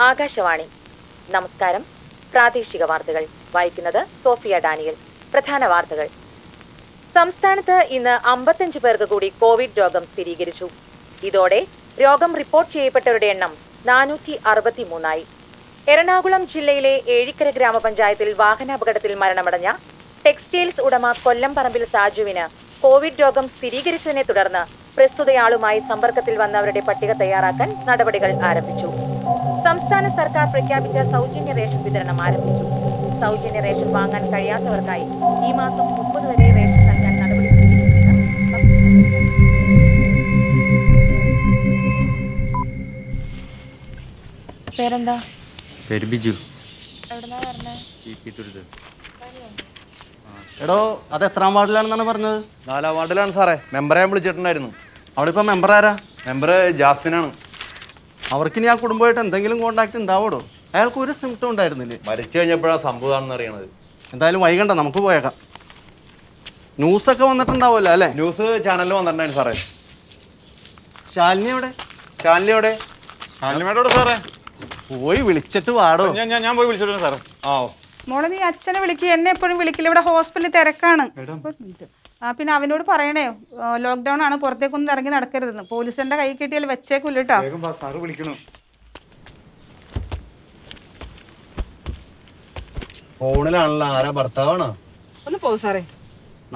ആകാശവാണി. നമസ്കാരം. പ്രാദേശിക വാർത്തകൾ. വായിക്കുന്നത് സോഫിയ ഡാനിയൽ. പ്രധാന വാർത്തകൾ. സംസ്ഥാനത്ത് ഇന്ന് അമ്പത്തഞ്ച് പേർക്ക് കൂടി കോവിഡ് രോഗം സ്ഥിരീകരിച്ചു. ഇതോടെ രോഗം റിപ്പോർട്ട് ചെയ്യപ്പെട്ടവരുടെ എണ്ണം നാനൂറ്റി അറുപത്തിമൂന്നായി എറണാകുളം ജില്ലയിലെ ഏഴിക്കര ഗ്രാമപഞ്ചായത്തിൽ വാഹനാപകടത്തിൽ മരണമടഞ്ഞ ടെക്സ്റ്റൈൽസ് ഉടമ കൊല്ലം പറമ്പിൽ സാജുവിന് കോവിഡ് രോഗം സ്ഥിരീകരിച്ചതിനെ തുടർന്ന് പ്രസ്തുതയാളുമായി സമ്പർക്കത്തിൽ വന്നവരുടെ പട്ടിക തയ്യാറാക്കാൻ നടപടികൾ ആരംഭിച്ചു. സംസ്ഥാന സർക്കാർ പ്രഖ്യാപിച്ച സൗജന്യ റേഷൻ വിതരണം ആരംഭിച്ചു. സൗജന്യ റേഷൻ വാങ്ങാൻ കഴിയാത്തവർക്കായി ഈ മാസം മുപ്പത് വരെ റേഷൻ നൽകാൻ നടപടി പേരെന്താ? പേര് ബിജു. എടോ അത് എത്രാം വാർഡിലാണെന്നാണ് പറഞ്ഞത്? നാലാം വാർഡിലാണ് സാറേ. മെമ്പറെ ഞാൻ വിളിച്ചിട്ടുണ്ടായിരുന്നു. അവിടെ ഇപ്പൊ മെമ്പർ ആരാ മെമ്പർ ജാസ്മിനാണ്. അവർക്കിനി ആ കുടുംബമായിട്ട് എന്തെങ്കിലും കോണ്ടാക്ട് ഉണ്ടാവോടോ അയാൾക്ക് ഒരു സിംറ്റം ഉണ്ടായിരുന്നില്ലേ? മരിച്ചു കഴിഞ്ഞപ്പോഴാണ് സംഭവമാണെന്ന് അറിയണത് എന്തായാലും വൈകണ്ട നമുക്ക് പോയേക്കാം. ന്യൂസൊക്കെ വന്നിട്ടുണ്ടാവുമല്ലോ അല്ലേ? ന്യൂസ് ചാനലിൽ വന്നിട്ടുണ്ടായിരുന്നു സാറേ. ശാലിനി എവിടെ? ശാലിനിയോടെ എവിടെ? ശാലിനിമേടോട് സാറേ? പോയി വിളിച്ചിട്ട് വാടോ. ഞാൻ ഞാൻ പോയി വിളിച്ചിട്ടുണ്ട് സാറേ. ആ. മോളെ നീ അച്ഛനെ വിളിക്കുക എന്നെ എപ്പോഴും വിളിക്കില്ല. ഇവിടെ ഹോസ്പിറ്റലിൽ തിരക്കാണ്. പിന്നെ അവനോട് പറയണേ ലോക്ക്ഡൗൺ ആണ് പുറത്തേക്കൊന്നും ഇറങ്ങി നടക്കരുതെന്ന്. പോലീസിന്റെ കൈ കിട്ടിയാൽ വെച്ചേക്കില്ല കേട്ടോ വേഗം വാ സാറ് വിളിക്കണു. ഫോണിലാണല്ലോ ആരാ ഭർത്താവാണോ? ഒന്ന് പോകും സാറേ.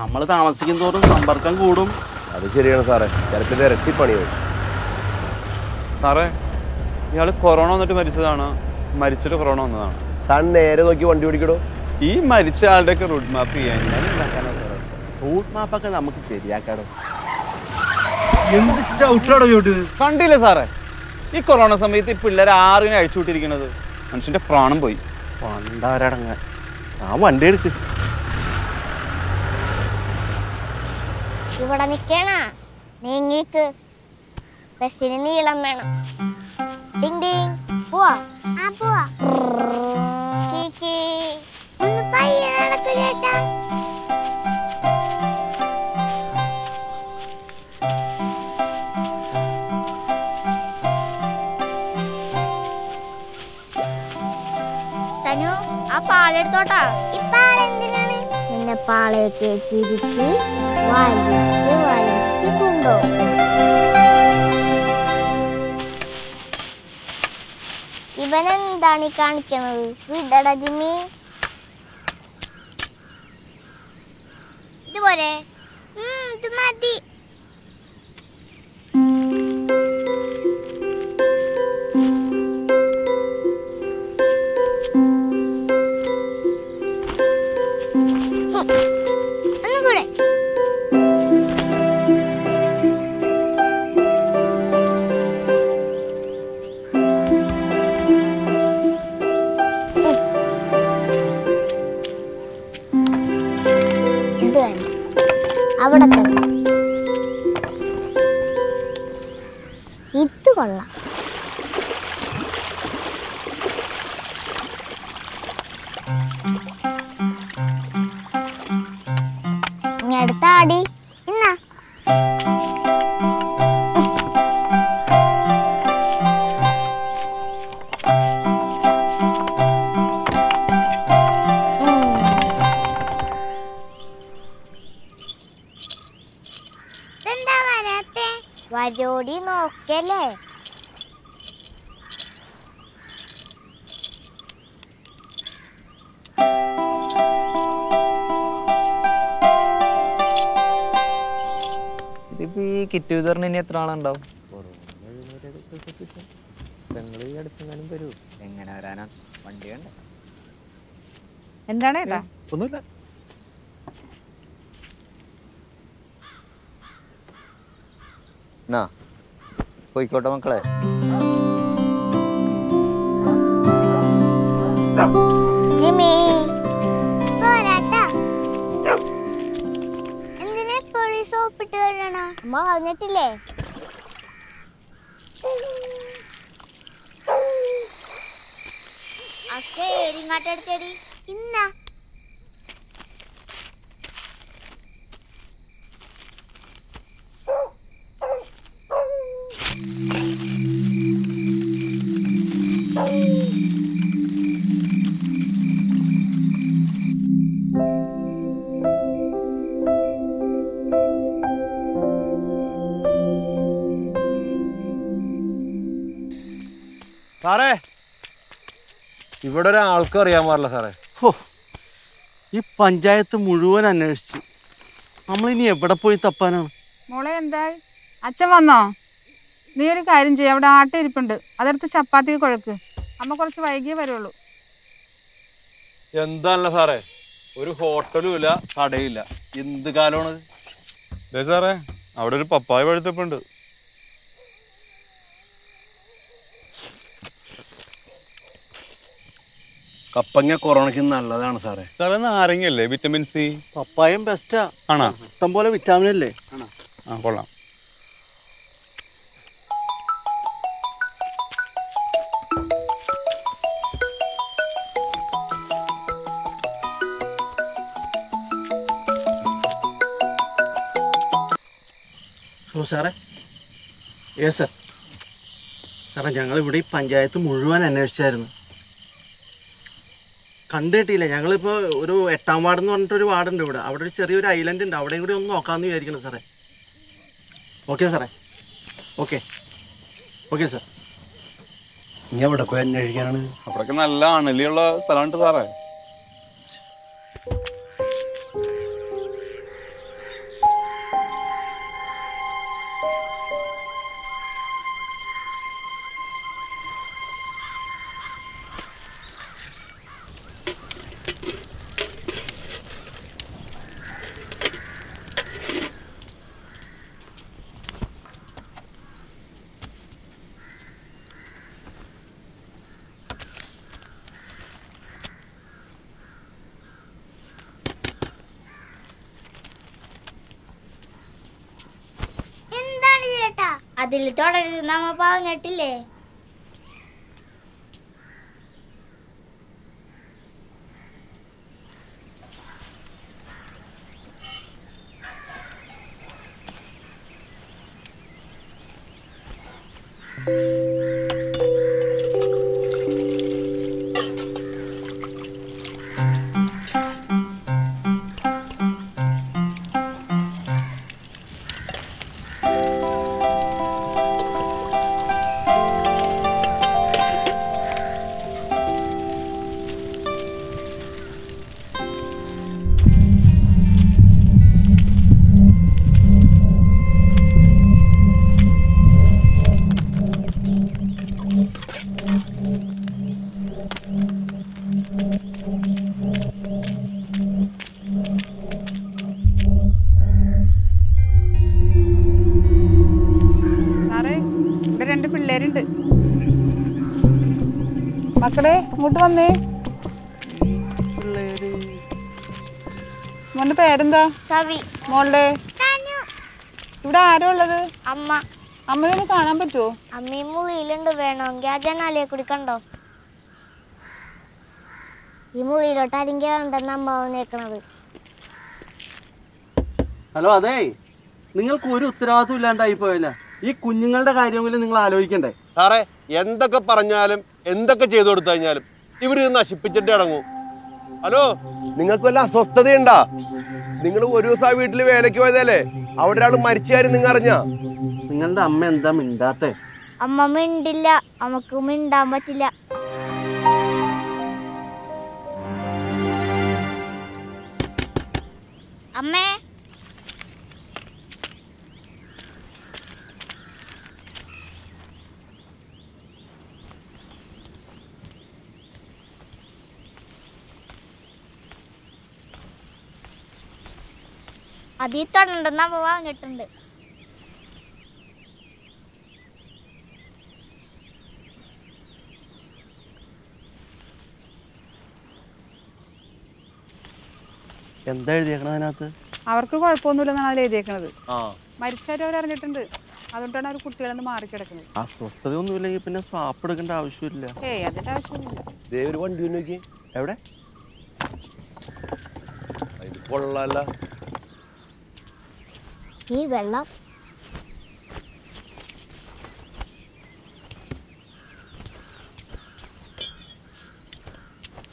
നമ്മൾ താമസിക്കും തോറും സമ്പർക്കം കൂടും. അത് ശരിയാണ് സാറേ. ചിലപ്പോൾ ഇരട്ടി പണിയാവും സാറേ ഇയാൾ കൊറോണ വന്നിട്ട് മരിച്ചതാണ്. മരിച്ചിട്ട് കൊറോണ വന്നതാണ്. താൻ നേരെ നോക്കി വണ്ടി ഓടിക്കടോ. ഈ മരിച്ച ആളുടെയൊക്കെ റൂട്ട് മാപ്പ് ചെയ്യാൻ ഞാൻ ഉണ്ടാക്കാനാണ് സാറേ. റൂട്ട് മാപ്പൊക്കെ നമുക്ക് ശരിയാക്കാടോ കണ്ടില്ലേ സാറേ ഈ കൊറോണ സമയത്ത് ഈ പിള്ളേരെ ആറിനെ അഴിച്ചു വിട്ടിരിക്കുന്നത്. മനുഷ്യന്റെ പ്രാണം പോയി. പണ്ടാരടങ്ങ ആ വണ്ടി എടുത്ത് ഇവിടെ നിക്കണ നീങ്ങിക്ക്. ബസ്സിന് നീളം വേണം. ഡിങ് ഡിങ് പോവാ. ആ പോവാ. പാലെടുത്തോട്ടാ. പിന്നെ പാളയൊക്കെ തിരിച്ച് വലിച്ച് വലിച്ച് കൊണ്ടുപോകും ഇവനെന്താണ് ഈ കാണിക്കണത്? വിടട ജിമ്മി. ഇതുപോലെ. ഇത് മതി. വരോടി നോക്കല്ലേ ഇതിപ്പോ ഈ കിറ്റ് വിതറിന് ഇനി എത്ര ആളുണ്ടാവും? എങ്ങനെ വരാനാ വണ്ടി വേണ്ട എന്താണ് ഏട്ടാ? ഒന്നുമില്ല. എന്നാ? പോയിക്കോട്ടെ മക്കളെ. അമ്മ പറഞ്ഞിട്ടില്ലേ ഇങ്ങോട്ടെടുത്തേടി ഇന്നാ ഇവിടെ ഒരാൾക്കും അറിയാൻ പാടില്ല സാറേ. ഓ ഈ പഞ്ചായത്ത് മുഴുവൻ അന്വേഷിച്ച്. നമ്മളിനി എവിടെ പോയി തപ്പാനാണ്? മോളെ എന്താ അച്ഛൻ വന്നോ? നീ ഒരു കാര്യം ചെയ്യ അവിടെ ആട്ടിരിപ്പുണ്ട് അതെടുത്ത് ചപ്പാത്തി കുഴക്ക്. അമ്മ കുറച്ച് വൈകിയേ വരുള്ളൂ. എന്താണല്ല സാറേ? ഒരു ഹോട്ടലും ഇല്ല കടയില്ല എന്ത് കാലമാണ് അതെ സാറേ അവിടെ ഒരു പപ്പായ പഴുത്തപ്പുണ്ട്. കപ്പങ്ങ കൊറോണയ്ക്ക് നല്ലതാണ് സാറേ. സാറേ നാരങ്ങയല്ലേ? വിറ്റമിൻ സി പപ്പായം ബെസ്റ്റാ ആണോ? ഇഷ്ടം പോലെ വിറ്റാമിൻ അല്ലേ ആ കൊള്ളാം. ഹലോ സാറേ. ഏ സാർ സാറേ ഞങ്ങൾ ഇവിടെ ഈ പഞ്ചായത്ത് മുഴുവൻ അന്വേഷിച്ചായിരുന്നു. കണ്ടിട്ടില്ല ഞങ്ങളിപ്പോൾ ഒരു എട്ടാം വാർഡ് എന്ന് പറഞ്ഞിട്ടൊരു വാർഡുണ്ട് ഇവിടെ. അവിടെ ഒരു ചെറിയൊരു ഐലൻഡ് ഉണ്ട്. അവിടെയും കൂടി ഒന്ന് നോക്കാമെന്ന് വിചാരിക്കണം സാറേ. ഓക്കെ സാറേ. ഓക്കെ ഓക്കെ സാർ ഇനി അവിടെ പോയി അന്വേഷിക്കാനാണ് അവിടെയൊക്കെ നല്ല അണലിയുള്ള സ്ഥലമുണ്ട് സാറേ. അതിൽ തുടരുന്ന് നമ്മ പറഞ്ഞിട്ടില്ലേ? ഇങ്ങോട്ട് വന്നേ. മോന്റെ പേരെന്താ? സവി. മോളുടെ ഇവിടെ ആരോ ഉള്ളത്? അമ്മ. അമ്മയൊന്ന് കാണാൻ പറ്റുമോ അമ്മയും മുറിയിലുണ്ട് വേണമെങ്കിൽ ആ ജനാലയെ കൂടി കണ്ടോ? ഈ മുറിയിലോട്ട് ആരെങ്കിലും ഉണ്ടെന്ന് അമ്മ വന്നേക്കണത്. ഹലോ അതെ. നിങ്ങൾക്ക് ഒരു ഉത്തരവാദിത്വം ഇല്ലാണ്ടായി പോയല്ല? ഈ കുഞ്ഞുങ്ങളുടെ കാര്യമെങ്കിലും നിങ്ങൾ ആലോചിക്കണ്ടേ? സാറേ എന്തൊക്കെ പറഞ്ഞാലും എന്തൊക്കെ ചെയ്തു കൊടുത്തു കഴിഞ്ഞാലും ഇവർ നശിപ്പിച്ചിട്ട് ഇടങ്ങൂ. ഹലോ? നിങ്ങൾക്ക് വല്ല അസ്വസ്ഥതയുണ്ടാ? നിങ്ങൾ ഒരു ദിവസം ആ വീട്ടിൽ വേലയ്ക്ക് പോയതല്ലേ? അവിടെ ഒരാൾ മരിച്ച കാര്യം നിങ്ങൾ അറിഞ്ഞ? നിങ്ങളുടെ അമ്മ എന്താ മിണ്ടാത്തേ? അമ്മ മിണ്ടില്ല. നമുക്ക് മിണ്ടാൻ പറ്റില്ല. അതീ തൊടണ്ടെന്ന് പോവാൻ കിട്ടുന്നുണ്ട് എന്താ എഴുതിയേക്കണത് അതിനകത്ത്? അവർക്ക് കുഴപ്പമൊന്നുമില്ലെന്നാണ് അതിൽ എഴുതിയേക്കണത്. ആ. മരിച്ചവരും അവർ അറിഞ്ഞിട്ടുണ്ട്. അതുകൊണ്ടാണ് അവർ കുട്ടികളെന്ന് മാറിക്കിടക്കുന്നത്. അസ്വസ്ഥത ഒന്നുമില്ലെങ്കിൽ പിന്നെ സ്വാപ്പ് എടുക്കേണ്ട ആവശ്യമില്ല. ഏയ് അതിന്റെ ആവശ്യമില്ല. ദേ ഒരു വണ്ടി നോക്കി. എവിടെ? കൊള്ളാല്ല. ഈ വെള്ളം.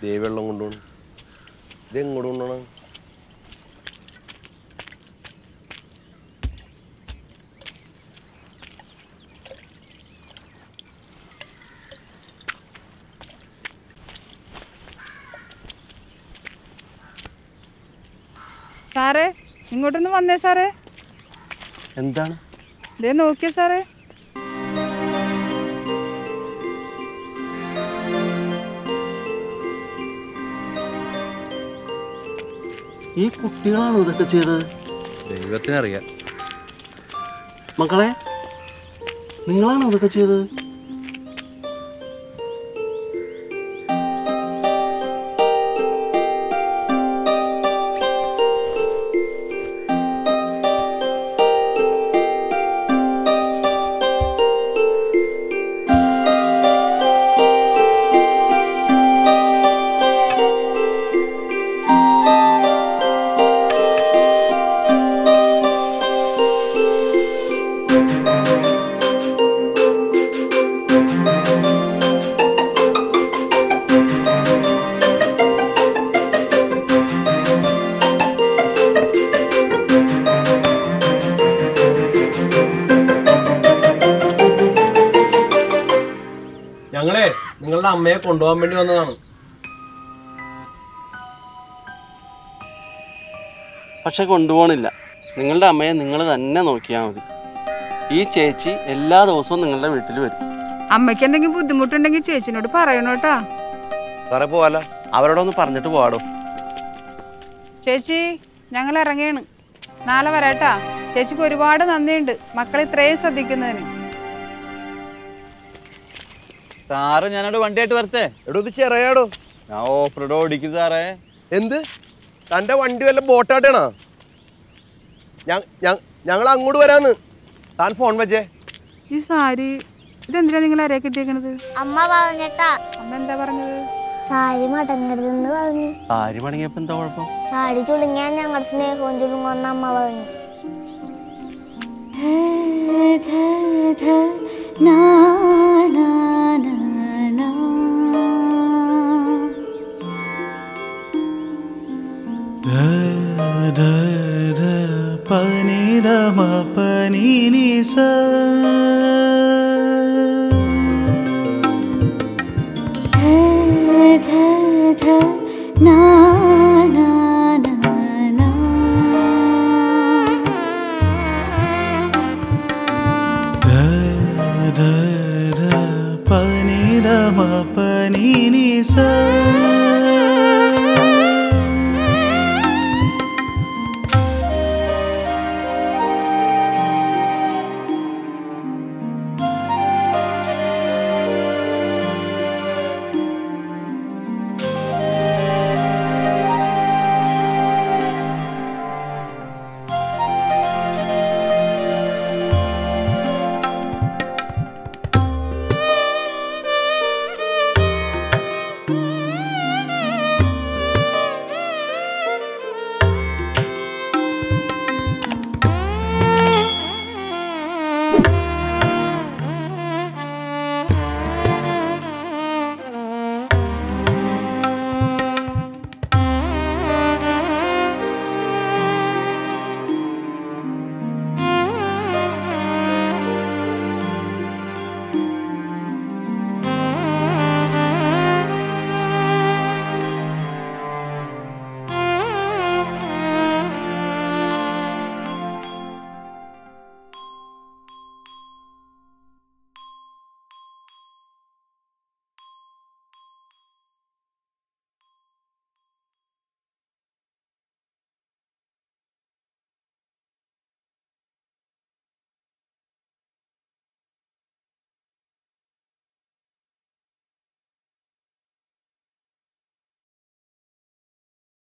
ദേ വെള്ളം ഇതെങ്ങോട്ട് കൊണ്ടുപോകണം സാറേ ഇങ്ങോട്ടൊന്നും വന്നേ സാറേ. എന്താണ്? ഇതേ നോക്കിയേ സാറേ. ഈ കുട്ടികളാണ് ഇതൊക്കെ ചെയ്തത്? ദൈവത്തിനറിയാം. മക്കളെ നിങ്ങളാണോ ഇതൊക്കെ ചെയ്തത്? അമ്മയെ കൊണ്ടുപോകാൻ വേണ്ടി വന്നതാണ്. പക്ഷെ കൊണ്ടുപോകണില്ല. നിങ്ങളുടെ അമ്മയെ നിങ്ങൾ തന്നെ നോക്കിയാൽ മതി. ഈ ചേച്ചി എല്ലാ ദിവസവും നിങ്ങളുടെ വീട്ടിൽ വരും. അമ്മയ്ക്ക് എന്തെങ്കിലും ബുദ്ധിമുട്ടുണ്ടെങ്കിൽ ചേച്ചിനോട് പറയണോട്ടാ സാറേ പോവാല. അവരോടൊന്ന് പറഞ്ഞിട്ട് പോവാടോ. ചേച്ചി ഞങ്ങൾ ഇറങ്ങിയാണ്. നാളെ വരാട്ടാ. ചേച്ചിക്ക് ഒരുപാട് നന്ദിയുണ്ട്. മക്കളെ ഇത്രയും ശ്രദ്ധിക്കുന്നതിന്. സാറ് ഞാനോട് വണ്ടിയായിട്ട് വരട്ടെ എടോ ഇത് ചെറിയാടോ ഞാൻ ഓഫ് റോഡ് ഓടിക്കും സാറേ എന്ത് തന്റെ വണ്ടി വല്ല ബോട്ടാട്ടാണോ ഞങ്ങൾ അങ്ങോട്ട് വരാന്ന് താൻ ഫോൺ വെച്ചേ ഈ സാരി ഇതെന്തിനാ നിങ്ങൾ അരയെ കിട്ടിയേക്കണത് അമ്മ പറഞ്ഞിട്ടാ അമ്മ എന്താ പറഞ്ഞത് സാരി മടങ്ങരുതെന്ന് പറഞ്ഞു സാരി മടങ്ങിയപ്പോ എന്താ കുഴപ്പം സാരി ചുളുങ്ങിയാൽ ഞങ്ങളുടെ സ്നേഹവും ചുളുങ്ങുമെന്ന് അമ്മ പറഞ്ഞു ni ni sa dha dha na